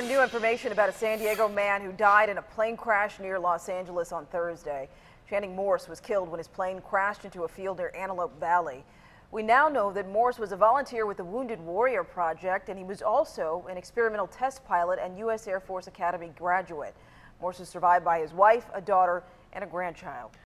learned new information about a San Diego man who died in a plane crash near Los Angeles on Thursday. Channing Morse was killed when his plane crashed into a field near Antelope Valley. We now know that Morse was a volunteer with the Wounded Warrior Project, and he was also an experimental test pilot and U.S. Air Force Academy graduate. Morse is survived by his wife, a daughter, and a grandchild.